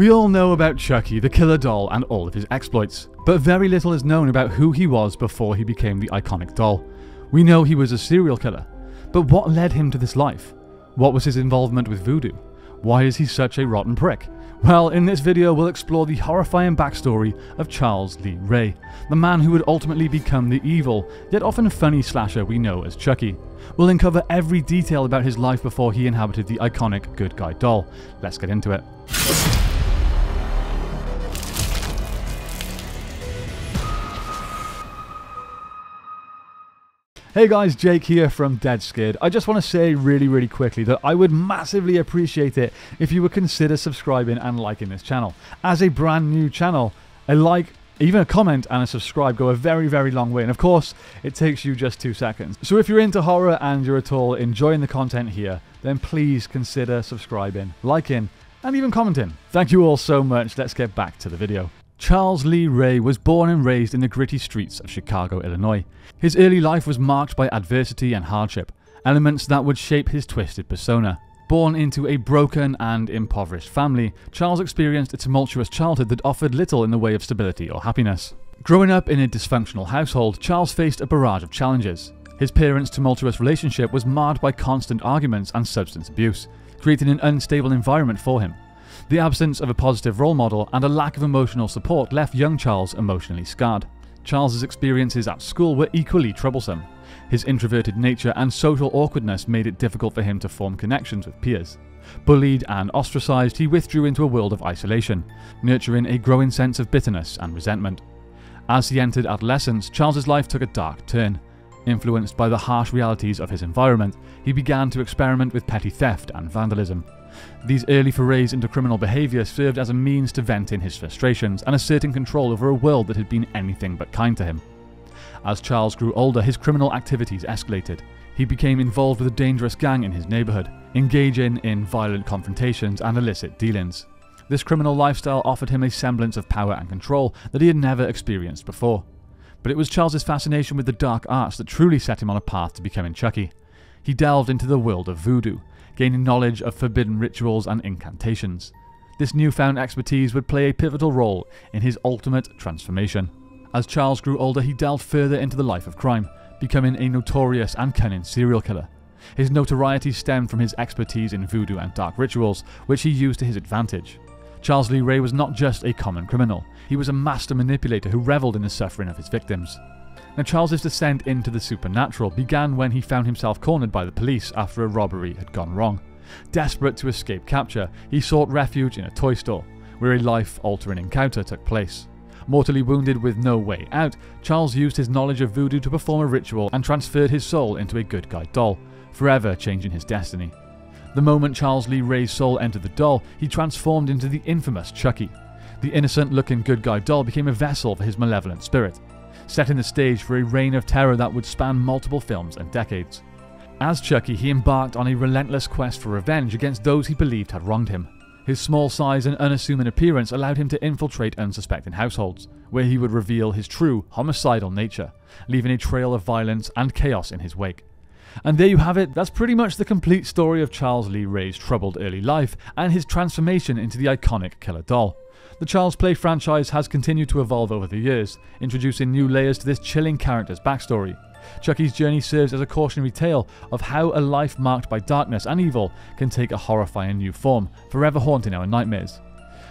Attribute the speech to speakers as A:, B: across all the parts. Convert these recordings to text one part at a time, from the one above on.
A: We all know about Chucky, the killer doll, and all of his exploits, but very little is known about who he was before he became the iconic doll. We know he was a serial killer, but what led him to this life? What was his involvement with voodoo? Why is he such a rotten prick? Well, in this video we'll explore the horrifying backstory of Charles Lee Ray, the man who would ultimately become the evil, yet often funny slasher we know as Chucky. We'll uncover every detail about his life before he inhabited the iconic Good Guy doll. Let's get into it. Hey guys, Jake here from Dead Scared. I just want to say really, really quickly that I would massively appreciate it if you would consider subscribing and liking this channel. As a brand new channel, a like, even a comment and a subscribe go a very, very long way. And of course, it takes you just two seconds. So if you're into horror and you're at all enjoying the content here, then please consider subscribing, liking, and even commenting. Thank you all so much. Let's get back to the video. Charles Lee Ray was born and raised in the gritty streets of Chicago, Illinois. His early life was marked by adversity and hardship, elements that would shape his twisted persona. Born into a broken and impoverished family, Charles experienced a tumultuous childhood that offered little in the way of stability or happiness. Growing up in a dysfunctional household, Charles faced a barrage of challenges. His parents' tumultuous relationship was marred by constant arguments and substance abuse, creating an unstable environment for him. The absence of a positive role model and a lack of emotional support left young Charles emotionally scarred. Charles's experiences at school were equally troublesome. His introverted nature and social awkwardness made it difficult for him to form connections with peers. Bullied and ostracized, he withdrew into a world of isolation, nurturing a growing sense of bitterness and resentment. As he entered adolescence, Charles's life took a dark turn. Influenced by the harsh realities of his environment, he began to experiment with petty theft and vandalism. These early forays into criminal behaviour served as a means to vent in his frustrations and asserting control over a world that had been anything but kind to him. As Charles grew older, his criminal activities escalated. He became involved with a dangerous gang in his neighbourhood, engaging in violent confrontations and illicit dealings. This criminal lifestyle offered him a semblance of power and control that he had never experienced before. But it was Charles's fascination with the dark arts that truly set him on a path to becoming Chucky. He delved into the world of voodoo, gaining knowledge of forbidden rituals and incantations. This newfound expertise would play a pivotal role in his ultimate transformation. As Charles grew older, he delved further into the life of crime, becoming a notorious and cunning serial killer. His notoriety stemmed from his expertise in voodoo and dark rituals, which he used to his advantage. Charles Lee Ray was not just a common criminal, he was a master manipulator who reveled in the suffering of his victims. Now, Charles's descent into the supernatural began when he found himself cornered by the police after a robbery had gone wrong. Desperate to escape capture, he sought refuge in a toy store, where a life altering encounter took place. Mortally wounded with no way out, Charles used his knowledge of voodoo to perform a ritual and transferred his soul into a good guy doll, forever changing his destiny. The moment Charles Lee Ray's soul entered the doll, he transformed into the infamous Chucky. The innocent looking good guy doll became a vessel for his malevolent spirit setting the stage for a reign of terror that would span multiple films and decades. As Chucky, he embarked on a relentless quest for revenge against those he believed had wronged him. His small size and unassuming appearance allowed him to infiltrate unsuspecting households, where he would reveal his true, homicidal nature, leaving a trail of violence and chaos in his wake. And there you have it, that's pretty much the complete story of Charles Lee Ray's troubled early life and his transformation into the iconic killer doll. The Child's Play franchise has continued to evolve over the years, introducing new layers to this chilling character's backstory. Chucky's journey serves as a cautionary tale of how a life marked by darkness and evil can take a horrifying new form, forever haunting our nightmares.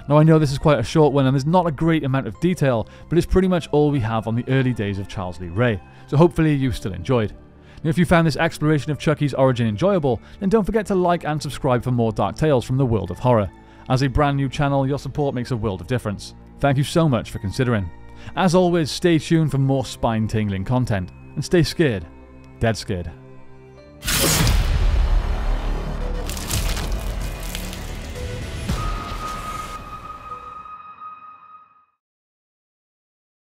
A: Now, I know this is quite a short one and there's not a great amount of detail, but it's pretty much all we have on the early days of Charles Lee Ray, so hopefully you still enjoyed. Now, if you found this exploration of Chucky's origin enjoyable, then don't forget to like and subscribe for more dark tales from the world of horror. As a brand new channel, your support makes a world of difference. Thank you so much for considering. As always, stay tuned for more spine tingling content, and stay scared. Dead scared.